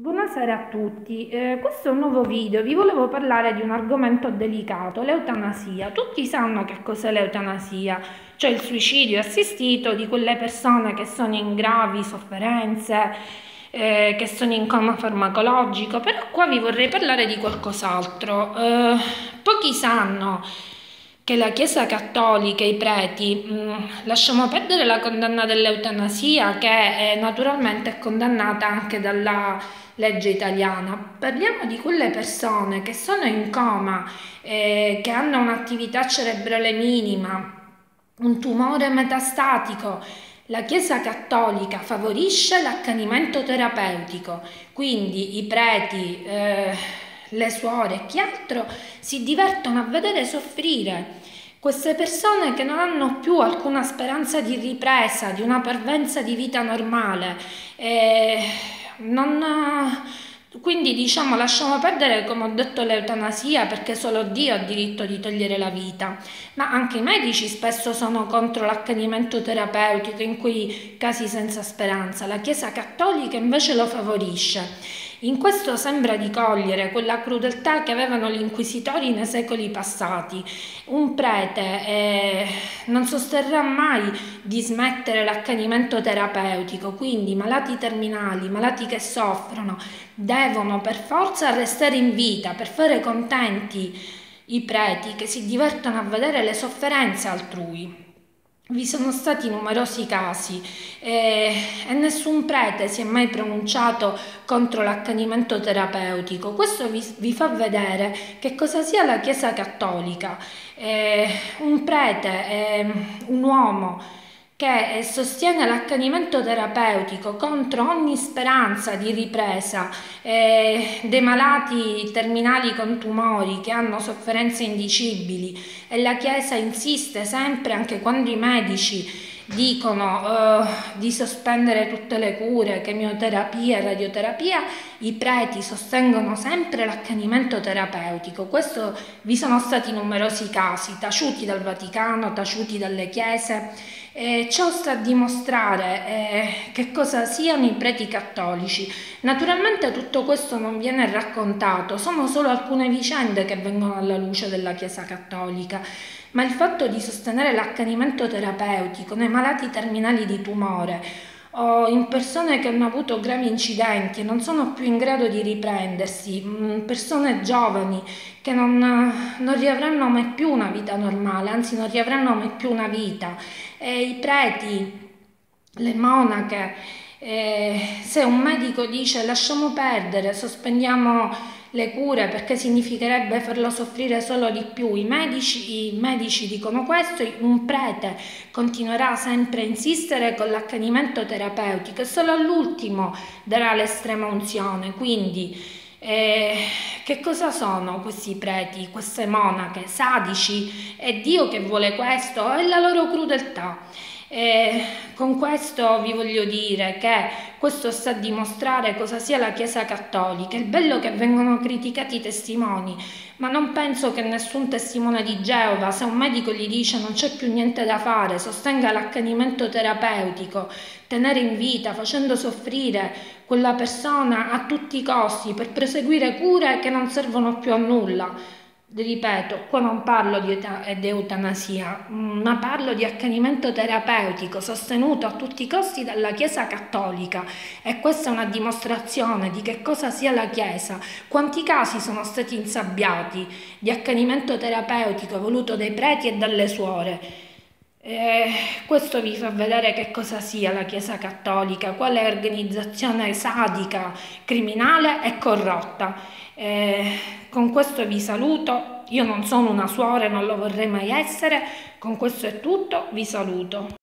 Buonasera a tutti, eh, questo è un nuovo video, vi volevo parlare di un argomento delicato, l'eutanasia. Tutti sanno che cos'è l'eutanasia, cioè il suicidio assistito di quelle persone che sono in gravi sofferenze, eh, che sono in coma farmacologico, però qua vi vorrei parlare di qualcos'altro. Eh, pochi sanno che la Chiesa Cattolica, i preti, mh, mm, lasciamo perdere la condanna dell'eutanasia che è, naturalmente è condannata anche dalla legge italiana. Parliamo di quelle persone che sono in coma, eh, che hanno un'attività cerebrale minima, un tumore metastatico. La Chiesa Cattolica favorisce l'accanimento terapeutico, quindi i preti, eh, le suore e chi altro si divertono a vedere soffrire queste persone che non hanno più alcuna speranza di ripresa, di una parvenza di vita normale. Eh, non, quindi diciamo lasciamo perdere, come ho detto, l'eutanasia perché solo Dio ha diritto di togliere la vita, ma anche i medici spesso sono contro l'accanimento terapeutico in quei casi senza speranza. La Chiesa cattolica invece lo favorisce. In questo sembra di cogliere quella crudeltà che avevano gli inquisitori nei secoli passati. Un prete eh, non sosterrà mai di smettere l'accanimento terapeutico, quindi malati terminali, malati che soffrono, devono per forza restare in vita per fare contenti i preti che si divertono a vedere le sofferenze altrui. Vi sono stati numerosi casi eh, e nessun prete si è mai pronunciato contro l'accanimento terapeutico. Questo vi, vi, fa vedere che cosa sia la Chiesa cattolica. Eh, un prete, eh, un uomo che eh, sostiene l'accanimento terapeutico contro ogni speranza di ripresa eh, dei malati terminali con tumori che hanno sofferenze indicibili e la Chiesa insiste sempre anche quando i medici dicono uh, di sospendere tutte le cure, chemioterapia e radioterapia, i preti sostengono sempre l'accanimento terapeutico. Questo vi sono stati numerosi casi, taciuti dal Vaticano, taciuti dalle chiese. Eh, ciò sta a dimostrare eh, che cosa siano i preti cattolici. Naturalmente tutto questo non viene raccontato, sono solo alcune vicende che vengono alla luce della Chiesa cattolica ma il fatto di sostenere l'accanimento terapeutico nei malati terminali di tumore o in persone che hanno avuto gravi incidenti e non sono più in grado di riprendersi, mm, persone giovani che non, non riavranno mai più una vita normale, anzi non riavranno mai più una vita, e i preti, le monache, eh, se un medico dice lasciamo perdere, sospendiamo le cure perché significherebbe farlo soffrire solo di più. I medici, I medici dicono questo, un prete continuerà sempre a insistere con l'accanimento terapeutico e solo all'ultimo darà l'estrema unzione. Quindi eh, che cosa sono questi preti, queste monache, sadici? È Dio che vuole questo? È la loro crudeltà. E con questo vi voglio dire che questo sta a dimostrare cosa sia la Chiesa Cattolica. Il bello che vengono criticati i testimoni, ma non penso che nessun testimone di Geova, se un medico gli dice non c'è più niente da fare, sostenga l'accanimento terapeutico, tenere in vita, facendo soffrire quella persona a tutti i costi per proseguire cure che non servono più a nulla ripeto, qua non parlo di, di, eutanasia, ma parlo di accanimento terapeutico sostenuto a tutti i costi dalla Chiesa cattolica e questa è una dimostrazione di che cosa sia la Chiesa, quanti casi sono stati insabbiati di accanimento terapeutico voluto dai preti e dalle suore. Eh, questo vi fa vedere che cosa sia la Chiesa cattolica, quale organizzazione sadica, criminale e corrotta. Eh, con questo vi saluto, io non sono una suora non lo vorrei mai essere, con questo è tutto, vi saluto.